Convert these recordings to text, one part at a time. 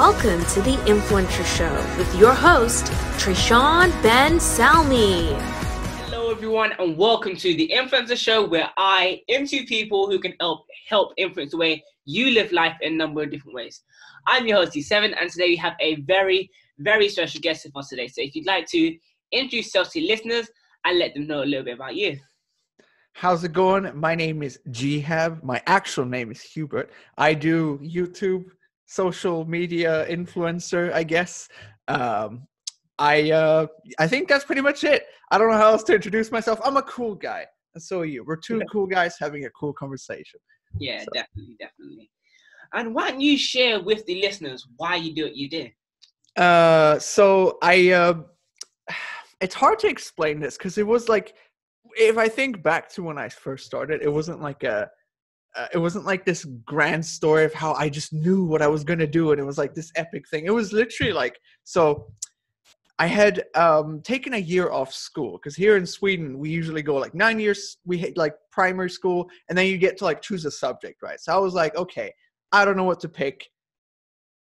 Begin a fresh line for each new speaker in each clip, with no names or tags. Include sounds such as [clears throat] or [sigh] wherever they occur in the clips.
Welcome to the Influencer Show with your host, Tray-Sean Ben Salmi.
Hello, everyone, and welcome to the Influencer Show, where I interview people who can help help influence the way you live life in a number of different ways. I'm your host, D7, and today we have a very, very special guest with us today. So, if you'd like to introduce yourself to listeners and let them know a little bit about you.
How's it going? My name is Gehab. My actual name is Hubert. I do YouTube social media influencer, I guess. Um, I uh, I think that's pretty much it. I don't know how else to introduce myself. I'm a cool guy, and so are you. We're two cool guys having a cool conversation.
Yeah, so. definitely, definitely. And why don't you share with the listeners why you do what you do?
Uh, so I, uh, it's hard to explain this because it was like, if I think back to when I first started, it wasn't like a uh, it wasn't like this grand story of how I just knew what I was gonna do, and it was like this epic thing. It was literally like so. I had um, taken a year off school because here in Sweden we usually go like nine years. We hit like primary school, and then you get to like choose a subject, right? So I was like, okay, I don't know what to pick.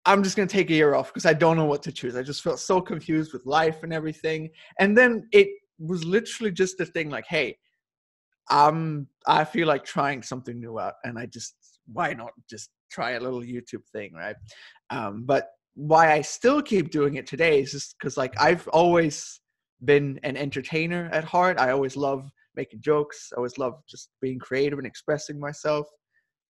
I'm just gonna take a year off because I don't know what to choose. I just felt so confused with life and everything. And then it was literally just the thing like, hey, um i feel like trying something new out and i just why not just try a little youtube thing right? Um but why i still keep doing it today is just because like i've always been an entertainer at heart. I always love making jokes i always love just being creative and expressing myself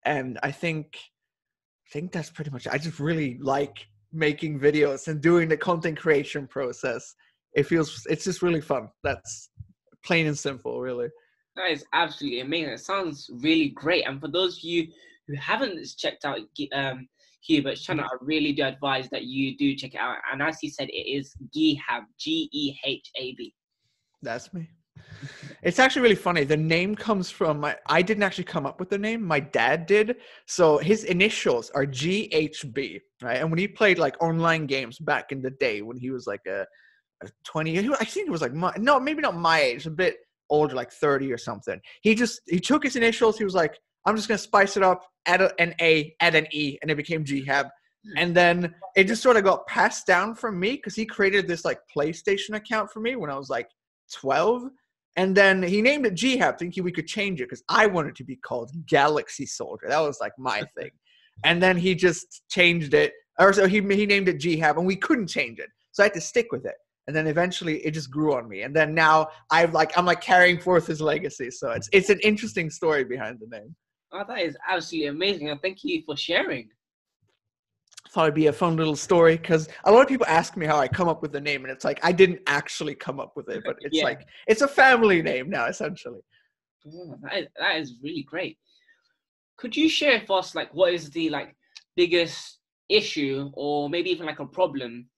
and i think i think that's pretty much it. i just really like making videos and doing the content creation process. It feels it's just really fun. That's plain and simple really
that is absolutely amazing. It sounds really great. And for those of you who haven't checked out um, Hubert's channel, I really do advise that you do check it out. And as he said, it is Gehab, G E H A B.
That's me. It's actually really funny. The name comes from my. I didn't actually come up with the name. My dad did. So his initials are GHB, right? And when he played like online games back in the day, when he was like a, a twenty, I think it was like my no, maybe not my age, a bit older, like 30 or something. He just he took his initials. He was like, I'm just gonna spice it up, add an A, add an E, and it became Gehab. Hmm. And then it just sort of got passed down from me because he created this like PlayStation account for me when I was like 12. And then he named it Gehab, thinking we could change it because I wanted to be called Galaxy Soldier. That was like my [laughs] thing. And then he just changed it, or so he he named it Gehab, and we couldn't change it, so I had to stick with it and then eventually it just grew on me and then now i've like i'm like carrying forth his legacy so it's it's an interesting story behind the name
oh that is absolutely amazing and thank you for sharing
thought it'd be a fun little story because a lot of people ask me how I come up with the name, and it's like I didn't actually come up with it, but it's yeah. like it's a family name now, essentially.
Oh, that, is, that is really great. Could you share for us like what is the like biggest issue or maybe even like a problem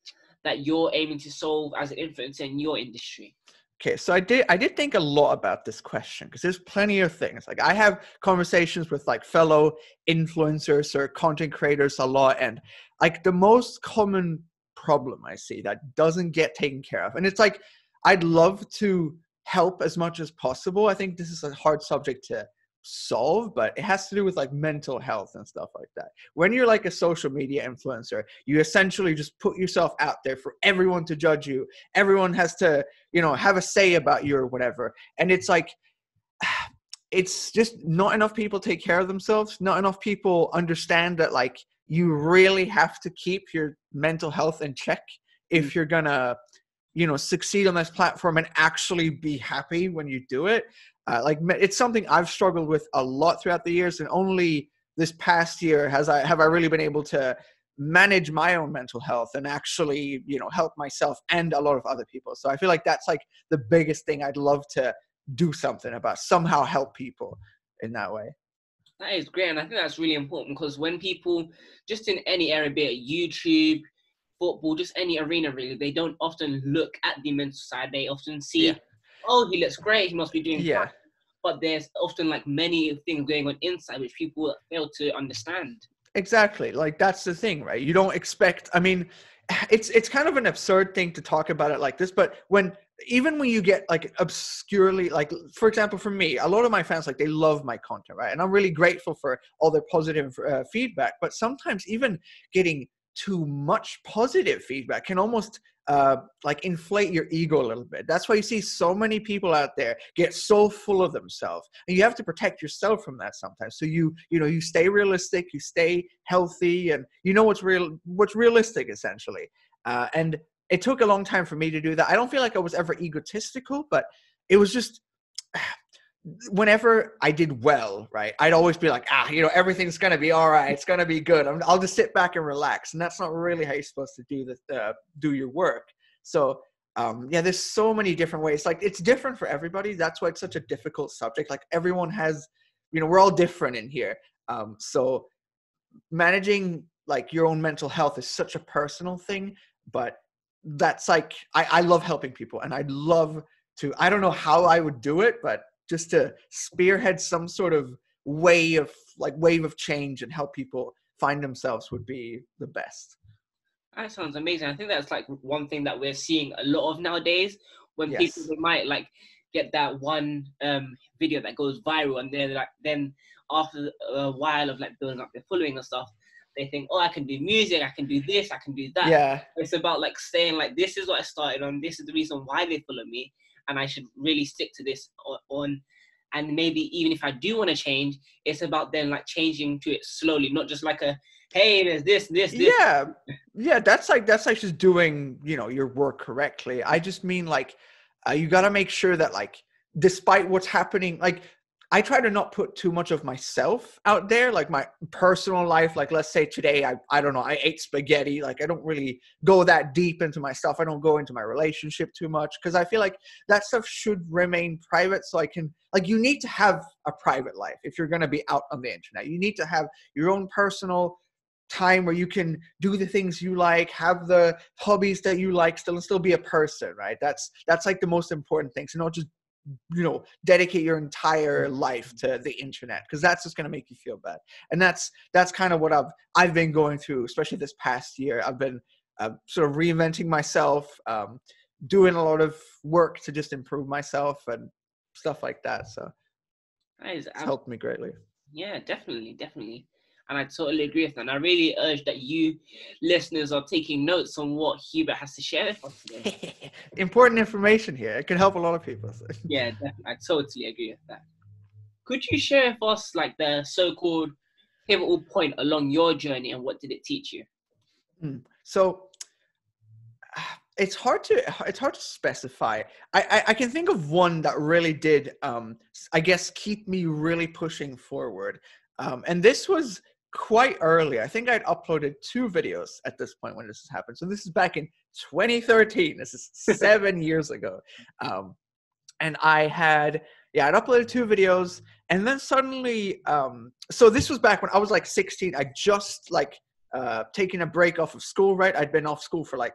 that you're aiming to solve as an influencer in your industry?
Okay, so I did I did think a lot about this question because there's plenty of things. Like I have conversations with like fellow influencers or content creators a lot and like the most common problem I see that doesn't get taken care of. And it's like I'd love to help as much as possible. I think this is a hard subject to solve, but it has to do with like mental health and stuff like that. When you're like a social media influencer, you essentially just put yourself out there for everyone to judge you. Everyone has to, you know, have a say about you or whatever. And it's like, [sighs] it's just not enough people take care of themselves. Not enough people understand that like you really have to keep your mental health in check if mm. you're gonna you know succeed on this platform and actually be happy when you do it uh, like it's something I've struggled with a lot throughout the years, and only this past year has I have I really been able to manage my own mental health and actually you know help myself and a lot of other people. So I feel like that's like the biggest thing I'd love to do something about, somehow help people in that way.
That is great, and I think that's really important because when people just in any area, be it YouTube, football, just any arena really, they don't often look at the mental side. They often see. Yeah oh, he looks great, he must be doing yeah. But there's often like many things going on inside which people fail to understand.
Exactly. Like that's the thing, right? You don't expect I mean, [sighs] it's it's kind of an absurd thing to talk about it like this, but when even when you get like obscurely like for example for me a lot of my fans like they love my content right and i'm really grateful for all their positive uh, feedback but sometimes even getting too much positive feedback can almost uh, like inflate your ego a little bit. That's why you see so many people out there get so full of themselves, and you have to protect yourself from that sometimes. So you you know you stay realistic, you stay healthy, and you know what's real, what's realistic essentially. Uh, and it took a long time for me to do that. I don't feel like I was ever egotistical, but it was just whenever I did well, right, I'd always be like, ah, you know, everything's gonna be all right. It's gonna be good. i will just sit back and relax, and that's not really how you're supposed to do the uh, do your work. So, um, yeah, there's so many different ways. Like it's different for everybody. That's why it's such a difficult subject. Like everyone has, you know, we're all different in here. Um, so managing like your own mental health is such a personal thing, but that's like I, I love helping people, and I'd love to. I don't know how I would do it, but just to spearhead some sort of way of like wave of change and help people find themselves would be the best.
That sounds amazing. I think that's like one thing that we're seeing a lot of nowadays when yes. people might like get that one um, video that goes viral and they're like then after a while of like building up their following and stuff, they think, oh, I can do music, I can do this, I can do that.
Yeah.
It's about like saying like this is what I started on, this is the reason why they follow me, and I should really stick to this on. And maybe even if I do want to change, it's about then like changing to it slowly, not just like a hey, there's this, this, this.
Yeah, yeah. That's like that's like just doing you know your work correctly. I just mean like uh, you got to make sure that like despite what's happening, like I try to not put too much of myself out there, like my personal life. Like, let's say today, I, I don't know, I ate spaghetti. Like, I don't really go that deep into my stuff. I don't go into my relationship too much because I feel like that stuff should remain private. So I can, like, you need to have a private life if you're going to be out on the internet. You need to have your own personal time where you can do the things you like have the hobbies that you like still and still be a person right that's that's like the most important thing so not just you know dedicate your entire life to the internet because that's just going to make you feel bad. And that's that's kind of what i've i've been going through especially this past year. I've been uh, sort of reinventing myself um, doing a lot of work to just improve myself and stuff like that so it's helped me greatly.
Yeah definitely definitely and I totally agree with that. And I really urge that you listeners are taking notes on what Hubert has to share with us
today. [laughs] Important information here. It can help a lot of people. So. [laughs]
Yeah, definitely. I totally agree with that. Could you share with us like the so-called pivotal point along your journey and what did it teach you?
Mm. So it's hard to it's hard to specify. I, I, I can think of one that really did um I guess keep me really pushing forward. Um, and this was quite early. I think I'd uploaded two videos at this point when this has happened. So this is back in 2013. This is [laughs] seven years ago. Um, and I had, yeah, I'd uploaded two videos. And then suddenly, um, so this was back when I was like 16. I just like uh, taken a break off of school, right? I'd been off school for like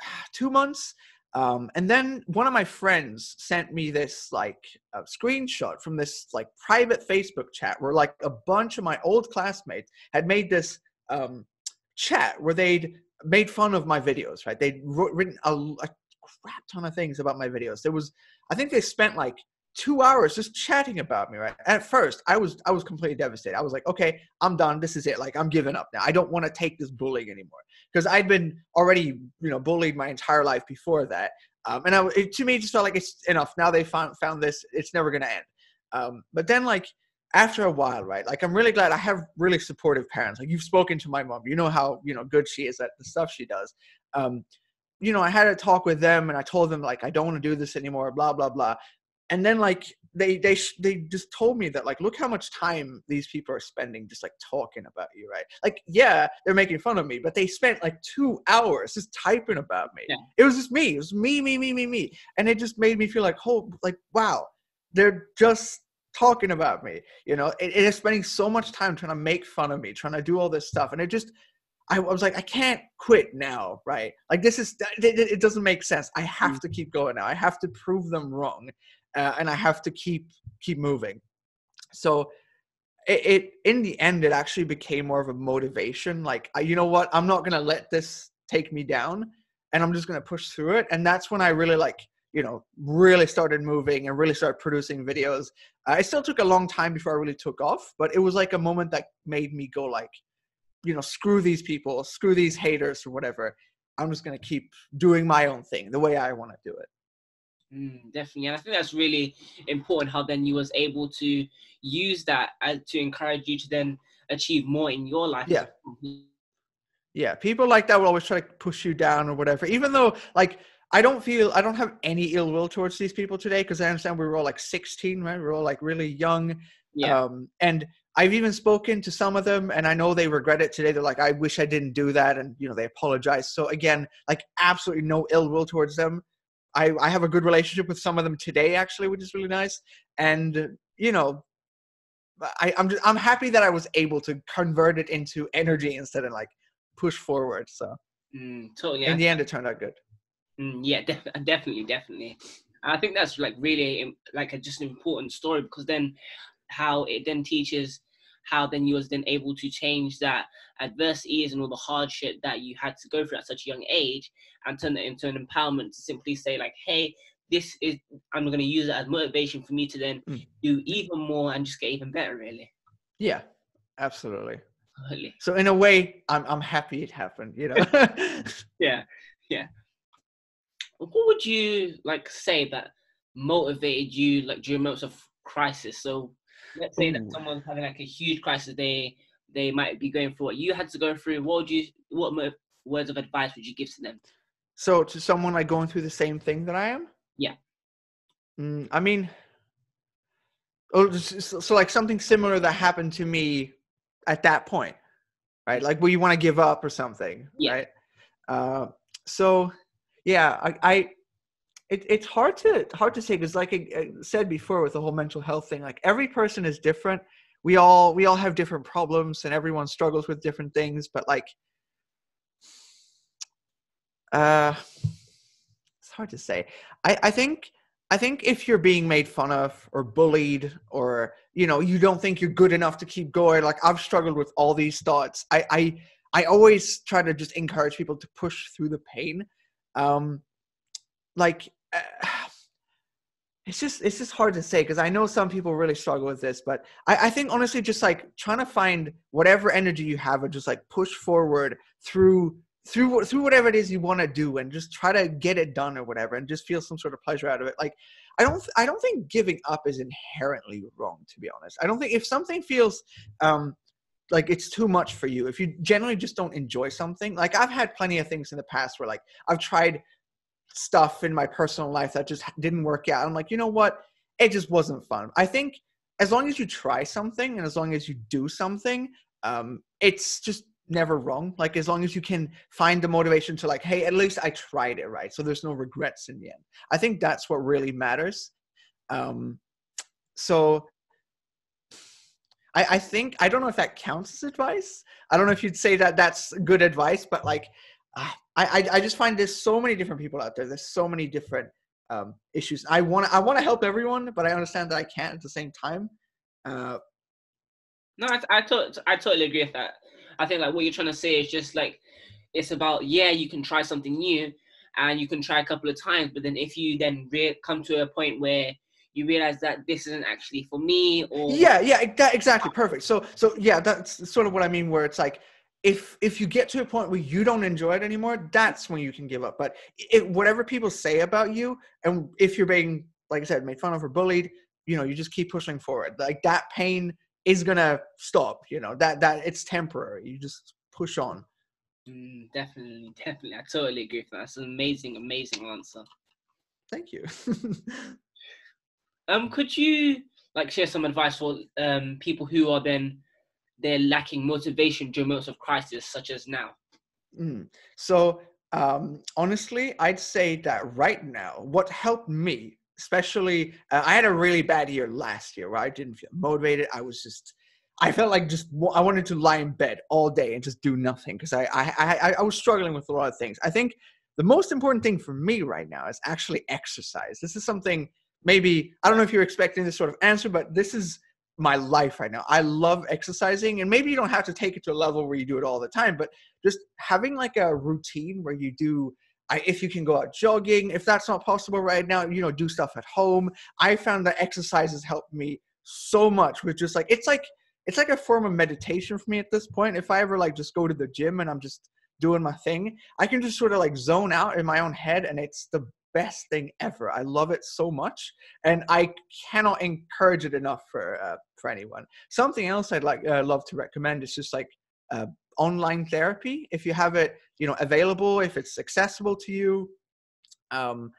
[sighs] two months. Um, and then one of my friends sent me this like a screenshot from this like private Facebook chat where like a bunch of my old classmates had made this um, chat where they'd made fun of my videos, right? They'd written a, a crap ton of things about my videos. There was, I think they spent like two hours just chatting about me right? At first i was i was completely devastated. I was like okay i'm done. This is it. Like i'm giving up now. I don't want to take this bullying anymore. Because i'd been already you know bullied my entire life before that. Um, and I, it, to me it just felt like it's enough. Now they found found this it's never going to end. Um, but then like after a while right like i'm really glad i have really supportive parents. Like you've spoken to my mom. You know how you know good she is at the stuff she does. Um, you know, I had a talk with them and I told them like I don't want to do this anymore, blah blah blah and then like they they they just told me that like look how much time these people are spending just like talking about you right like yeah they're making fun of me but they spent like two hours just typing about me yeah. it was just me it was me me me me me and it just made me feel like oh like wow they're just talking about me you know it, it is spending so much time trying to make fun of me trying to do all this stuff and it just I was like, I can't quit now, right? Like this is it, doesn't make sense. I have to mm-hmm. keep going now. I have to prove them wrong uh, and I have to keep keep moving. So it, it, in the end it actually became more of a motivation. Like you know what, I'm not gonna let this take me down, and I'm just gonna push through it. And that's when I really like you know really started moving and really started producing videos. Uh, it still took a long time before I really took off, but it was like a moment that made me go like, you know, screw these people, screw these haters or whatever. I'm just gonna keep doing my own thing the way I want to do it.
Mm, definitely, and I think that's really important. How then you was able to use that as, to encourage you to then achieve more in your life.
Yeah. Yeah, people like that will always try to push you down or whatever. Even though, like, I don't feel I don't have any ill will towards these people today because I understand we were all like 16, right? We are all like really young.
Yeah.
Um, and I've even spoken to some of them, and I know they regret it today. They're like, "I wish I didn't do that," and you know they apologize. So again, like absolutely no ill will towards them. I I have a good relationship with some of them today, actually, which is really nice. And you know, I I'm just, I'm happy that I was able to convert it into energy instead of like push forward. So
mm, totally.
In the end, it turned out good.
Mm, yeah, def- definitely, definitely. I think that's like really like a, just an important story because then how it then teaches how then you was then able to change that adversities and all the hardship that you had to go through at such a young age and turn it into an empowerment to simply say like, hey, this is I'm going to use it as motivation for me to then mm. do even more and just get even better, really.
Yeah, absolutely. Totally. So in a way, I'm I'm happy it happened. You know. [laughs] [laughs]
yeah, yeah. What would you like say that motivated you like during moments of crisis? So let's say Ooh. that someone's having like a huge crisis, they they might be going through what you had to go through. What would you what words of advice would you give to them?
So to someone like going through the same thing that I am?
Yeah.
Mm, I mean, oh, so, so like something similar that happened to me at that point, right? Like where you want to give up or something,
yeah.
right? Uh, so yeah, I, I it, it's hard to hard to say because like I said before with the whole mental health thing, like every person is different. We all we all have different problems and everyone struggles with different things, but like uh it's hard to say. I, I think I think if you're being made fun of or bullied or you know you don't think you're good enough to keep going, like I've struggled with all these thoughts. I I, I always try to just encourage people to push through the pain. Um, like it's just it's just hard to say because I know some people really struggle with this, but I, I think honestly, just like trying to find whatever energy you have and just like push forward through through through whatever it is you want to do and just try to get it done or whatever and just feel some sort of pleasure out of it. Like i don't i don't think giving up is inherently wrong to be honest. I don't think if something feels um like it's too much for you if you generally just don't enjoy something like i've had plenty of things in the past where like i've tried stuff in my personal life that just didn't work out. I'm like, you know what? It just wasn't fun. I think as long as you try something and as long as you do something, um, it's just never wrong. Like as long as you can find the motivation to like, hey, at least I tried it right. So there's no regrets in the end. I think that's what really matters. Um, so I, I think I don't know if that counts as advice. I don't know if you'd say that that's good advice, but like I, I, I just find there's so many different people out there. There's so many different um, issues. I want I want to help everyone, but I understand that I can't at the same time. Uh,
no, I I, to- I totally agree with that. I think like what you're trying to say is just like it's about yeah, you can try something new and you can try a couple of times, but then if you then re- come to a point where you realize that this isn't actually for me or
yeah yeah that, exactly perfect so so yeah that's sort of what i mean where it's like if if you get to a point where you don't enjoy it anymore that's when you can give up. But it, whatever people say about you and if you're being like i said made fun of or bullied you know you just keep pushing forward. Like that pain is gonna stop you know that that it's temporary. You just push on.
Mm, definitely [laughs] definitely. I totally agree with that. That's an amazing amazing answer.
Thank you. [laughs]
Um could you like share some advice for um people who are then they're lacking motivation during moments of crisis, such as now?
Mm. So, um, honestly, I'd say that right now, what helped me, especially, uh, I had a really bad year last year where I didn't feel motivated. I was just, I felt like just I wanted to lie in bed all day and just do nothing because I, I I I was struggling with a lot of things. I think the most important thing for me right now is actually exercise. This is something maybe I don't know if you're expecting this sort of answer, but this is my life right now. I love exercising, and maybe you don't have to take it to a level where you do it all the time, but just having like a routine where you do. I, if you can go out jogging, if that's not possible right now, you know, do stuff at home. I found that exercises helped me so much with just like it's like it's like a form of meditation for me at this point. If I ever like just go to the gym and I'm just doing my thing, I can just sort of like zone out in my own head, and it's the best thing ever. I love it so much, and I cannot encourage it enough for uh, for anyone. Something else I'd like uh, love to recommend is just like uh, online therapy if you have it, you know, available, if it's accessible to you. Um,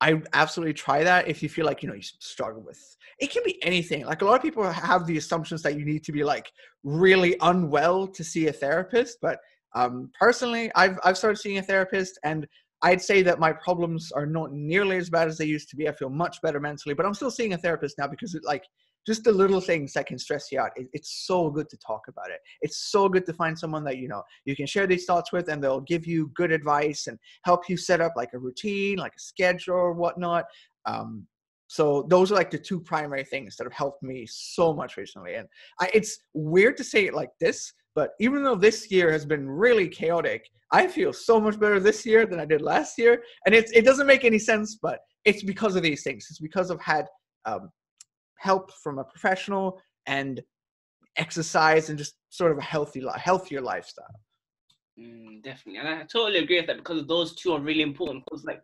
I absolutely try that if you feel like you know you struggle with it can be anything like a lot of people have the assumptions that you need to be like really unwell to see a therapist but um, personally I've, I've started seeing a therapist and I'd say that my problems are not nearly as bad as they used to be. I feel much better mentally, but I'm still seeing a therapist now because it like just the little things that can stress you out. It, it's so good to talk about it. It's so good to find someone that you know you can share these thoughts with, and they'll give you good advice and help you set up like a routine, like a schedule or whatnot. Um, so those are like the two primary things that have helped me so much recently. And I, it's weird to say it like this, but even though this year has been really chaotic, I feel so much better this year than I did last year. And it's, it doesn't make any sense, but it's because of these things. It's because I've had um, help from a professional and exercise and just sort of a healthy, healthier lifestyle.
Mm, definitely, and I totally agree with that because those two are really important. Because like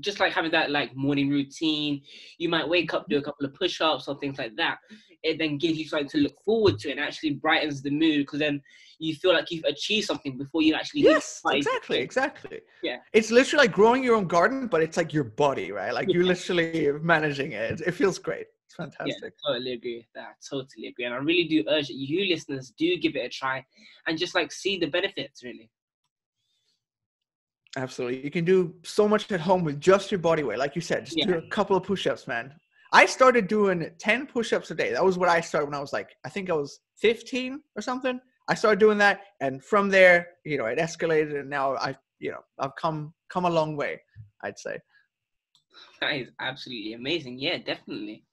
just like having that like morning routine, you might wake up, do a couple of push-ups or things like that. It then gives you something to look forward to and actually brightens the mood because then you feel like you've achieved something before you actually
yes exactly exactly. Yeah. It's literally like growing your own garden but it's like your body right? Like you're literally managing it. It feels great. It's fantastic. yeah,
totally agree with that totally agree and i really do urge that you listeners do give it a try and just like see the benefits really
Absolutely. You can do so much at home with just your body weight. Like you said, just yeah. do a couple of push ups, man. I started doing 10 push ups a day. That was what I started when I was like, I think I was 15 or something. I started doing that. And from there, you know, it escalated. And now I, you know, I've come, come a long way, I'd say.
That is absolutely amazing. Yeah, definitely.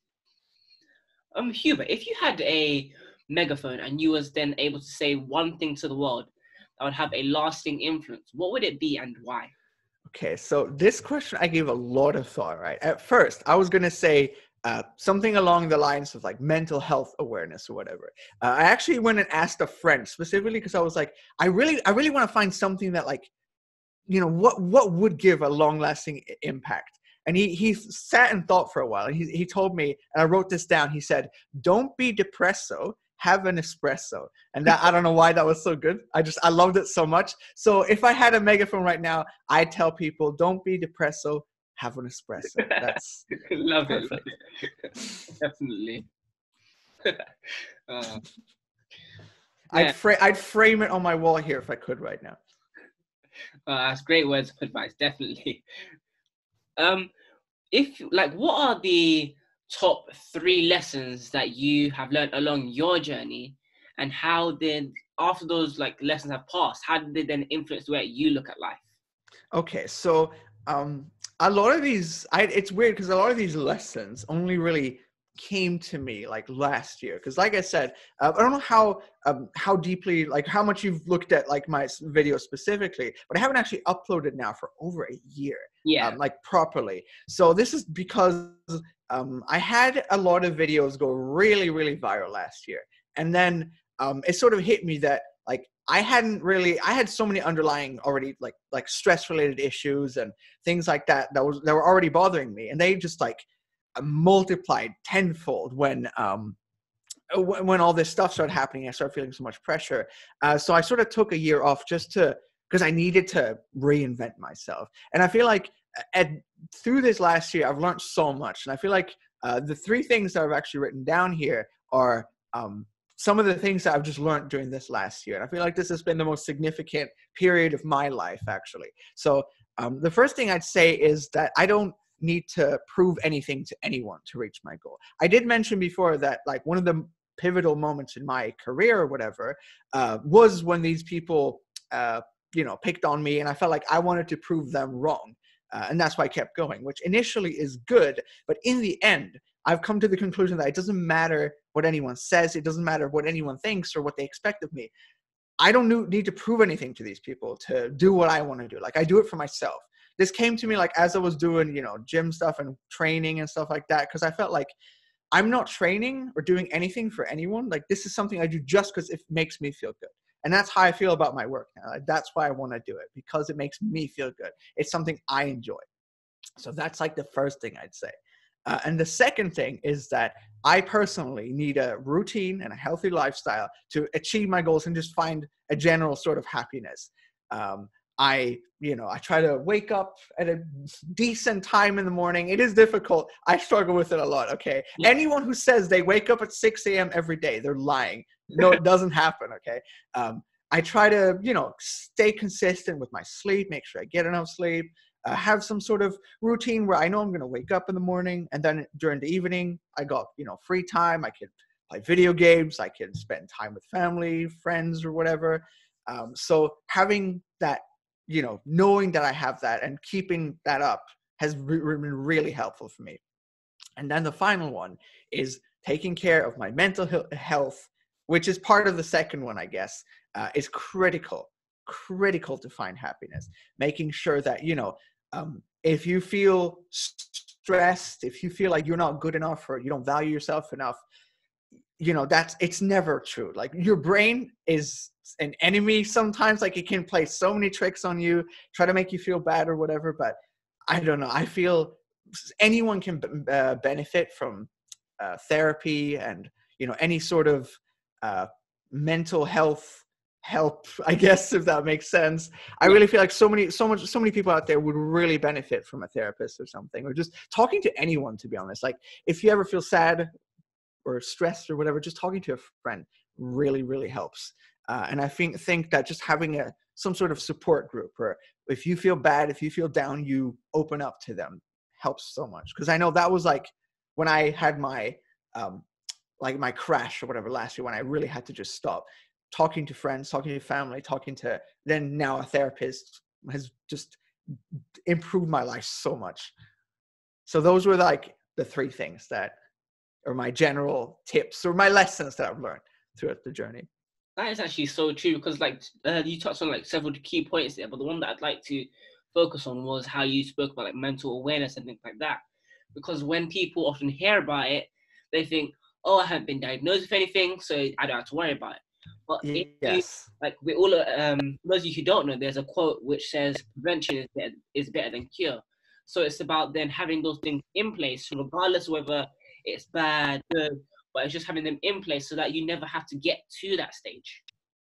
Um, Hubert, if you had a megaphone and you was then able to say one thing to the world, that would have a lasting influence, what would it be and why?
Okay, so this question I gave a lot of thought, right? At first, I was going to say uh, something along the lines of like mental health awareness or whatever. Uh, I actually went and asked a friend specifically because I was like, I really, I really want to find something that like, you know, what what would give a long lasting impact. And he he sat and thought for a while. And he he told me, and I wrote this down. He said, "Don't be depresso have an espresso. And that I don't know why that was so good. I just I loved it so much. So if I had a megaphone right now, I tell people don't be depresso, have an espresso. That's [laughs]
love perfect. it. [laughs] Definitely. [laughs]
uh, I'd frame I'd frame it on my wall here if I could right now.
Uh, that's great words of advice, definitely. Um, if like, what are the top three lessons that you have learned along your journey and how did after those like lessons have passed how did they then influence the way you look at life?
Okay so um a lot of these I, it's weird because a lot of these lessons only really came to me like last year because like i said uh, i don't know how um, how deeply like how much you've looked at like my video specifically but i haven't actually uploaded now for over a year
yeah.
um, like properly. So this is because um, I had a lot of videos go really, really viral last year. And then um, it sort of hit me that like I hadn't really I had so many underlying already like like stress related issues and things like that that was that were already bothering me. And they just like multiplied tenfold when um when all this stuff started happening. I started feeling so much pressure. Uh, so I sort of took a year off just to because I needed to reinvent myself. And I feel like at through this last year, I've learned so much, and I feel like uh, the three things that I've actually written down here are um, some of the things that I've just learned during this last year. And I feel like this has been the most significant period of my life, actually. So um, the first thing I'd say is that I don't need to prove anything to anyone to reach my goal. I did mention before that like one of the pivotal moments in my career or whatever uh, was when these people uh, you know picked on me and i felt like i wanted to prove them wrong uh, and that's why I kept going, which initially is good. But in the end, I've come to the conclusion that it doesn't matter what anyone says, it doesn't matter what anyone thinks or what they expect of me. I don't need to prove anything to these people to do what I want to do. Like I do it for myself. This came to me like as I was doing, you know, gym stuff and training and stuff like that, because I felt like I'm not training or doing anything for anyone. Like this is something I do just because it makes me feel good. And that's how I feel about my work now. That's why I want to do it because it makes me feel good. It's something I enjoy. So that's like the first thing I'd say. Uh, and the second thing is that I personally need a routine and a healthy lifestyle to achieve my goals and just find a general sort of happiness. Um, I, you know, I try to wake up at a decent time in the morning. It is difficult. I struggle with it a lot. Okay. Yeah. Anyone who says they wake up at 6 a.m. every day, they're lying. No, it doesn't happen. Okay. Um, I try to, you know, stay consistent with my sleep, make sure I get enough sleep, uh, have some sort of routine where I know I'm going to wake up in the morning and then during the evening, I got, you know, free time. I can play video games. I can spend time with family, friends, or whatever. Um, so having that you know, knowing that I have that and keeping that up has been really helpful for me. And then the final one is taking care of my mental health, which is part of the second one, I guess, uh, is critical, critical to find happiness. Making sure that, you know, um, if you feel stressed, if you feel like you're not good enough or you don't value yourself enough, you know that's it's never true. Like your brain is an enemy sometimes like it can play so many tricks on you try to make you feel bad or whatever but i don't know i feel anyone can uh, benefit from uh, therapy and you know any sort of uh, mental health help [laughs] i guess if that makes sense. I really feel like so many so much so many people out there would really benefit from a therapist or something or just talking to anyone to be honest. Like if you ever feel sad or stressed or whatever, just talking to a friend really, really helps. Uh, and I think think that just having a some sort of support group, or if you feel bad, if you feel down, you open up to them helps so much. Because I know that was like when I had my um, like my crash or whatever last year when I really had to just stop talking to friends, talking to family, talking to then now a therapist has just improved my life so much. So those were like the three things that or my general tips or my lessons that I've learned throughout the journey.
That is actually so true because, like, uh, you touched on like several key points there, but the one that I'd like to focus on was how you spoke about like mental awareness and things like that. Because when people often hear about it, they think, "Oh, I haven't been diagnosed with anything, so I don't have to worry about it." But yes. You, like we all, um, those of you who don't know, there's a quote which says, "Prevention is better, is better than cure." So it's about then having those things in place, regardless whether it's bad, good, but it's just having them in place so that you never have to get to that stage.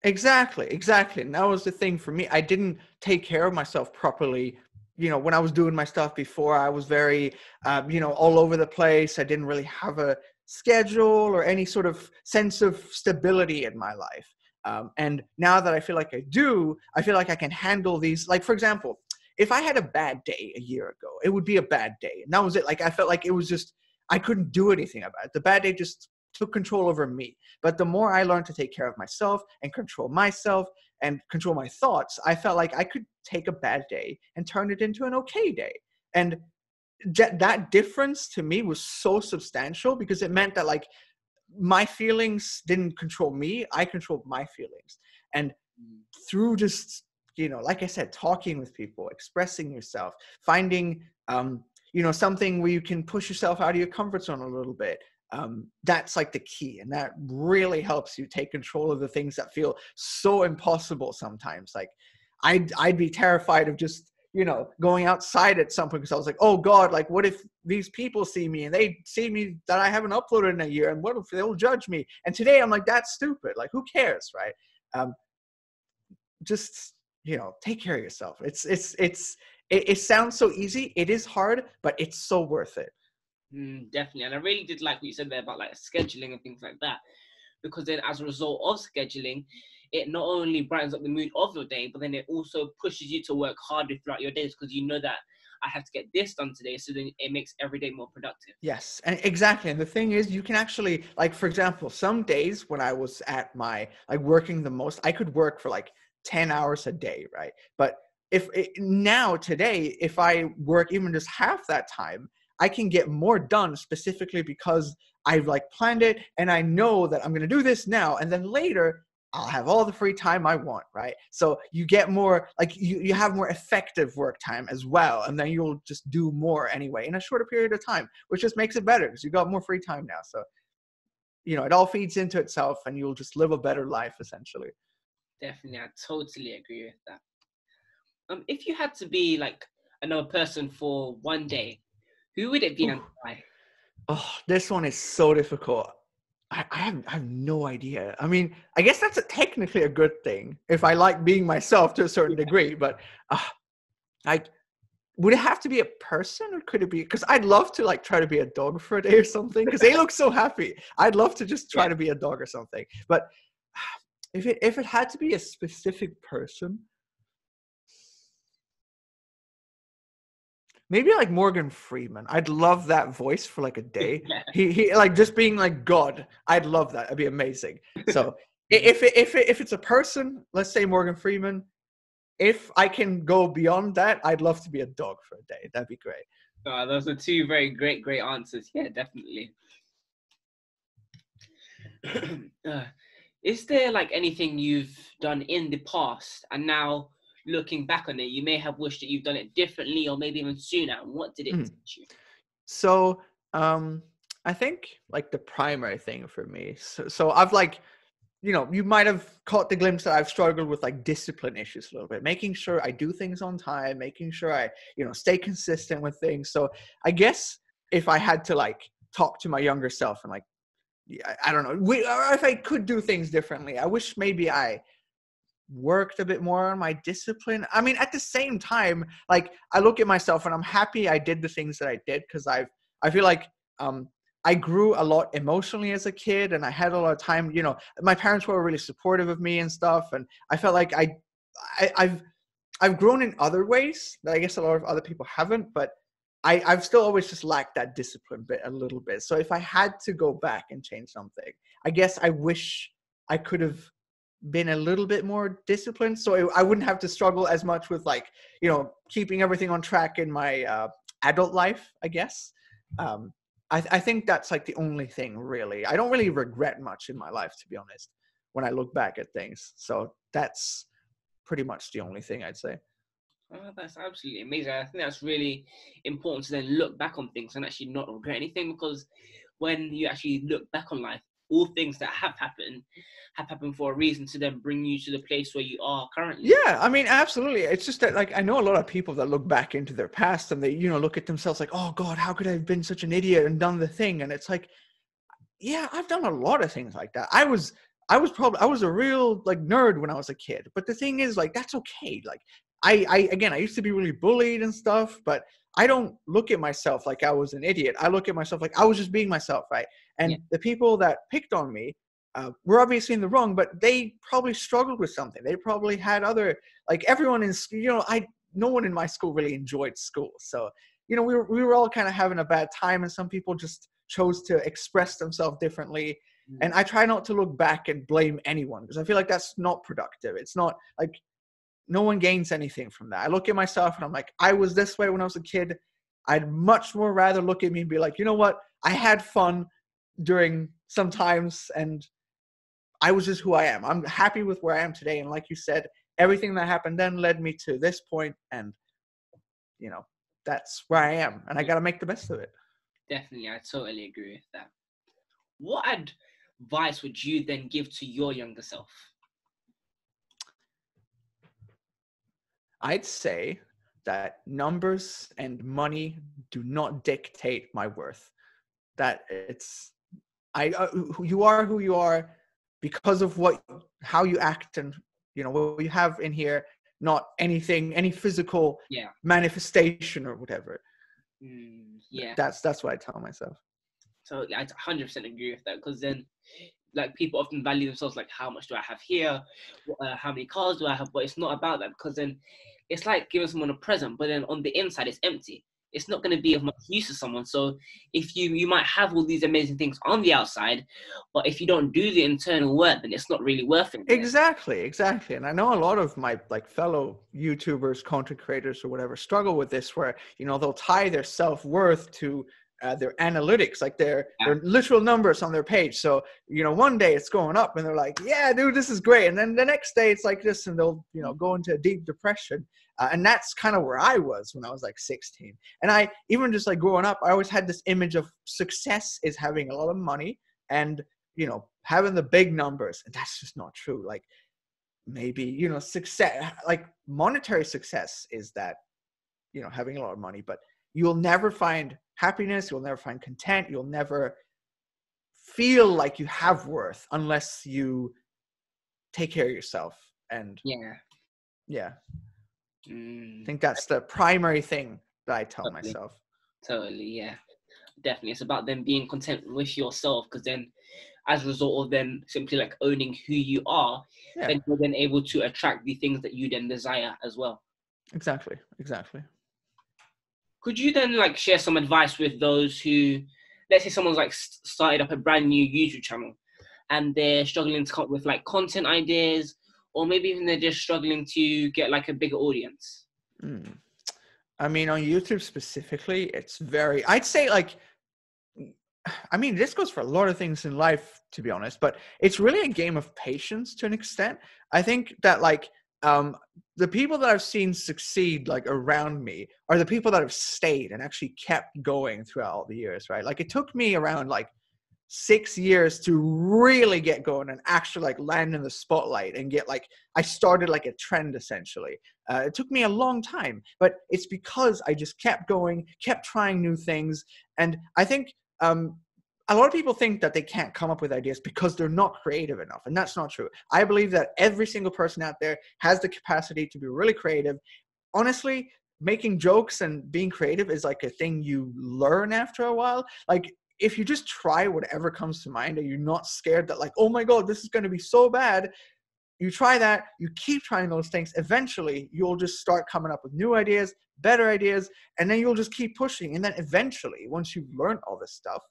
Exactly, exactly. And that was the thing for me. I didn't take care of myself properly. You know, when I was doing my stuff before, I was very, um, you know, all over the place. I didn't really have a schedule or any sort of sense of stability in my life. Um, and now that I feel like I do, I feel like I can handle these. Like, for example, if I had a bad day a year ago, it would be a bad day. And that was it. Like, I felt like it was just, I couldn't do anything about it. The bad day just took control over me. But the more I learned to take care of myself and control myself and control my thoughts, I felt like I could take a bad day and turn it into an okay day. And that difference to me was so substantial because it meant that like my feelings didn't control me, I controlled my feelings. And through just you know, like I said, talking with people, expressing yourself, finding um, you know something where you can push yourself out of your comfort zone a little bit um, that's like the key and that really helps you take control of the things that feel so impossible sometimes like i'd i'd be terrified of just you know going outside at some point because i was like oh god like what if these people see me and they see me that i haven't uploaded in a year and what if they'll judge me? And today i'm like that's stupid like who cares? Right? Um, just you know take care of yourself it's it's it's it, it sounds so easy. It is hard, but it's so worth it.
Mm, definitely, and I really did like what you said there about like scheduling and things like that, because then as a result of scheduling, it not only brightens up the mood of your day, but then it also pushes you to work harder throughout your days because you know that I have to get this done today. So then it makes every day more productive.
Yes, and exactly. And the thing is, you can actually, like, for example, some days when I was at my, like, working the most, I could work for like 10 hours a day, right? But if it, now today if i work even just half that time i can get more done specifically because i've like planned it and i know that i'm going to do this now and then later I'll have all the free time I want, right? So you get more like you, you have more effective work time as well, and then you'll just do more anyway in a shorter period of time, which just makes it better because you got more free time now. So you know, it all feeds into itself and you'll just live a better life essentially.
Definitely, I totally agree with that. Um, if you had to be like another person for one day, who would it be and why?
Oh, this one is so difficult. I, I, have I have no idea. I mean, I guess that's a, technically a good thing if I like being myself to a certain degree. But uh, I would it have to be a person or could it be? Because I'd love to like try to be a dog for a day or something. Because they look so happy. I'd love to just try to be a dog or something. But if it if it had to be a specific person, maybe like Morgan Freeman. I'd love that voice for like a day. [laughs] he he like just being like God. I'd love that. It'd be amazing. So if it, if it, if it's a person, let's say Morgan Freeman. If I can go beyond that, I'd love to be a dog for a day. That'd be great.
Oh, those are two very great, great answers. Yeah, definitely. uh, [clears throat] is there like anything you've done in the past and now looking back on it, you may have wished that you've done it differently or maybe even sooner. What did it mm. teach you?
So, um, I think like the primary thing for me. So, so I've like, you know, you might have caught the glimpse that I've struggled with like discipline issues a little bit, making sure I do things on time, making sure I, you know, stay consistent with things. So I guess if I had to like talk to my younger self and like, I don't know, We, if I could do things differently, I wish maybe I worked a bit more on my discipline. I mean, at the same time, like I look at myself and I'm happy I did the things that I did because I've I feel like um I grew a lot emotionally as a kid and I had a lot of time, you know, my parents were really supportive of me and stuff and I felt like I, I I've I've grown in other ways that I guess a lot of other people haven't, but I, I've still always just lacked that discipline bit a little bit. So if I had to go back and change something, I guess I wish I could have been a little bit more disciplined so i wouldn't have to struggle as much with like you know keeping everything on track in my uh, adult life i guess um, I, I think that's like the only thing really i don't really regret much in my life to be honest when i look back at things so that's pretty much the only thing i'd say
Oh, that's absolutely amazing. I think that's really important to then look back on things and actually not regret anything because when you actually look back on life, all things that have happened have happened for a reason to then bring you to the place where you are currently.
Yeah, I mean, absolutely. It's just that, like, I know a lot of people that look back into their past and they, you know, look at themselves like, oh God, how could I have been such an idiot and done the thing? And it's like, yeah, I've done a lot of things like that. I was, I was probably, I was a real like nerd when I was a kid. But the thing is, like, that's okay. Like, I, I, again, I used to be really bullied and stuff, but I don't look at myself like I was an idiot. I look at myself like I was just being myself, right? And yeah. the people that picked on me uh, were obviously in the wrong, but they probably struggled with something. They probably had other, like everyone in, school. you know, I, no one in my school really enjoyed school. So, you know, we were, we were all kind of having a bad time and some people just chose to express themselves differently. Mm. And I try not to look back and blame anyone because I feel like that's not productive. It's not like no one gains anything from that. I look at myself and I'm like, I was this way when I was a kid. I'd much more rather look at me and be like, you know what? I had fun during some times and I was just who I am. I'm happy with where I am today. And like you said, everything that happened then led me to this point and you know, that's where I am. And I gotta make the best of it.
Definitely, I totally agree with that. What advice would you then give to your younger self?
I'd say that numbers and money do not dictate my worth. That it's I uh, you are who you are because of what how you act and you know what you have in here, not anything any physical
yeah.
manifestation or whatever.
Mm, yeah,
that's that's what I tell myself.
So I 100% agree with that because then like people often value themselves like how much do I have here, uh, how many cars do I have, but it's not about that because then it's like giving someone a present, but then on the inside it's empty. It's not going to be of much use to someone. So if you you might have all these amazing things on the outside, but if you don't do the internal work, then it's not really worth it.
Exactly, exactly. And I know a lot of my like fellow YouTubers, content creators, or whatever struggle with this, where you know they'll tie their self worth to uh, their analytics, like their
Yeah.
their literal numbers on their page. So you know, one day it's going up, and they're like, "Yeah, dude, this is great," and then the next day it's like this, and they'll you know go into a deep depression. Uh, and that's kind of where I was when I was like 16. And I even just like growing up, I always had this image of success is having a lot of money and you know having the big numbers, and that's just not true. Like maybe you know success, like monetary success, is that you know having a lot of money, but you'll never find happiness you'll never find content you'll never feel like you have worth unless you take care of yourself and
Yeah.
yeah i
Mm,
think that's the primary thing that i tell
Totally.
myself
totally. Yeah. Definitely. It's about them being content with yourself because then, as a result of them simply like owning who you are,
Yeah.
then you're then able to attract the things that you then desire as well.
exactly exactly
Could you then like share some advice with those who, let's say, someone's like started up a brand new YouTube channel, and they're struggling to come up with like content ideas, or maybe even they're just struggling to get like a bigger audience.
Mm. I mean, on YouTube specifically, it's very, I'd say like, I mean, this goes for a lot of things in life, to be honest, but it's really a game of patience to an extent. I think that like, um, the people that I've seen succeed like around me are the people that have stayed and actually kept going throughout all the years, right? Like it took me around like six years to really get going and actually like land in the spotlight and get like I started like a trend essentially. Uh, it took me a long time, but it's because I just kept going, kept trying new things, and I think um, a lot of people think that they can't come up with ideas because they're not creative enough, and that's not true. I believe that every single person out there has the capacity to be really creative. Honestly, making jokes and being creative is like a thing you learn after a while. Like if you just try whatever comes to mind and you're not scared that like oh my god this is going to be so bad you try that you keep trying those things eventually you'll just start coming up with new ideas better ideas and then you'll just keep pushing and then eventually once you've learned all this stuff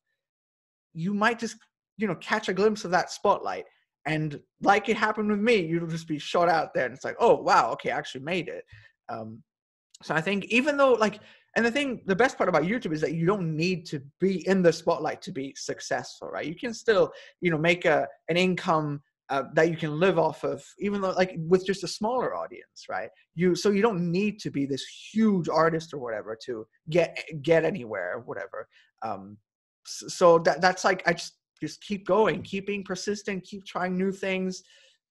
you might just you know catch a glimpse of that spotlight and like it happened with me you'll just be shot out there and it's like oh wow okay i actually made it. Um, so i think even though like and the thing the best part about youtube is that you don't need to be in the spotlight to be successful right? You can still you know make a an income uh, that you can live off of even though like with just a smaller audience right? You so you don't need to be this huge artist or whatever to get get anywhere or whatever. Um so that that's like i just just keep going keep being persistent keep trying new things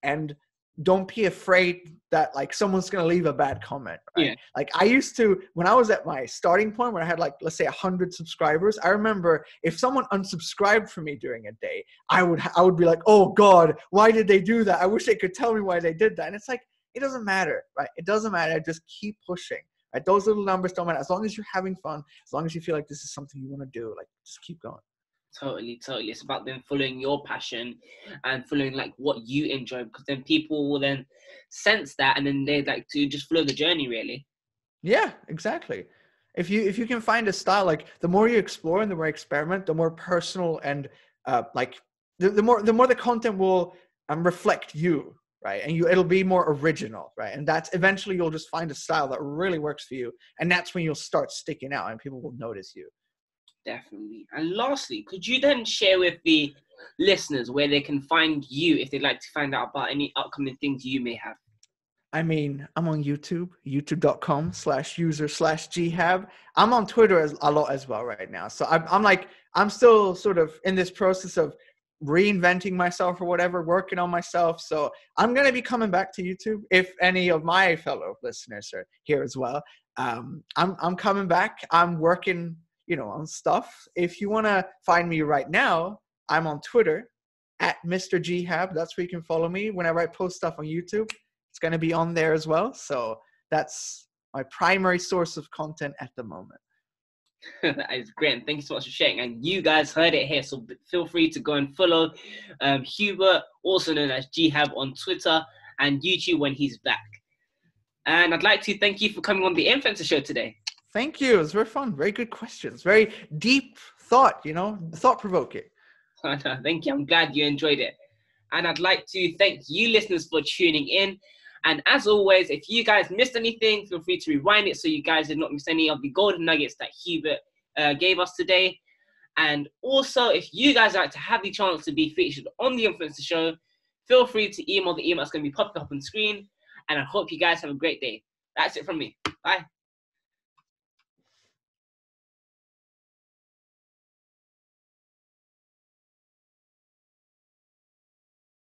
and don't be afraid that like someone's gonna leave a bad comment right?
Yeah.
like i used to when i was at my starting point when i had like let's say 100 subscribers i remember if someone unsubscribed from me during a day i would i would be like oh god why did they do that? I wish they could tell me why they did that. And it's like it doesn't matter right? It doesn't matter just keep pushing right those little numbers don't matter as long as you're having fun as long as you feel like this is something you want to do like just keep going
Totally, totally. It's about them following your passion and following like what you enjoy because then people will then sense that and then they like to just follow the journey really.
Yeah, exactly. If you if you can find a style, like the more you explore and the more you experiment, the more personal and uh, like the, the more the more the content will um, reflect you, right? And you it'll be more original, right? And that's eventually you'll just find a style that really works for you, and that's when you'll start sticking out and people will notice you.
Definitely. And lastly, could you then share with the listeners where they can find you if they'd like to find out about any upcoming things you may have?
I mean, I'm on YouTube, youtube.com slash user slash Gehab. I'm on Twitter as, a lot as well right now. So I'm, I'm like, I'm still sort of in this process of reinventing myself or whatever, working on myself. So I'm going to be coming back to YouTube if any of my fellow listeners are here as well. Um, I'm, I'm coming back. I'm working, you know, on stuff. If you want to find me right now, I'm on Twitter at Mr. Gehab. That's where you can follow me whenever I post stuff on YouTube it's going to be on there as well. So that's my primary source of content at the moment. [laughs]
that is great. Thank you so much for sharing. And you guys heard it here. So feel free to go and follow um, Hubert, also known asGehab on Twitter and YouTube when he's back. And I'd like to thank you for coming on the Influencer Show today.
Thank you. It was very fun. Very good questions. Very deep thought, you know, thought provoking. [laughs]
thank you. I'm glad you enjoyed it. And I'd like to thank you listeners for tuning in. And as always, if you guys missed anything, feel free to rewind it so you guys did not miss any of the golden nuggets that Hubert uh, gave us today. And also, if you guys like to have the chance to be featured on the Influencer Show, feel free to email the email that's going to be popping up on screen. And I hope you guys have a great day. That's it from me. Bye.